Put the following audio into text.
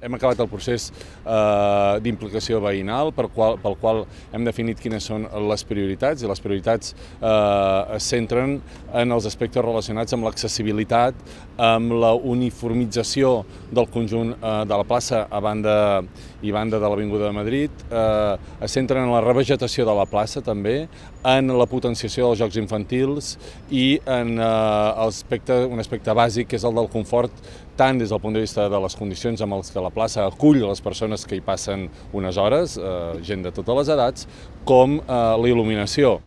Hem acabat el procés eh, d'implicació veïnal per qual, pel qual hem definit quines són les prioritats i les prioritats eh, es centren en els aspectes relacionats amb l'accessibilitat, amb la uniformització del conjunt eh, de la plaça a banda i banda de l'Avinguda de Madrid, eh, es centren en la revegetació de la plaça també, en la potenciació dels jocs infantils i en eh, aspecte, un aspecte bàsic que és el del confort tant des del punt de vista de les condicions amb els que la plaça acull les persones que hi passen unes hores, eh, gent de totes les edats, com eh, la il·luminació.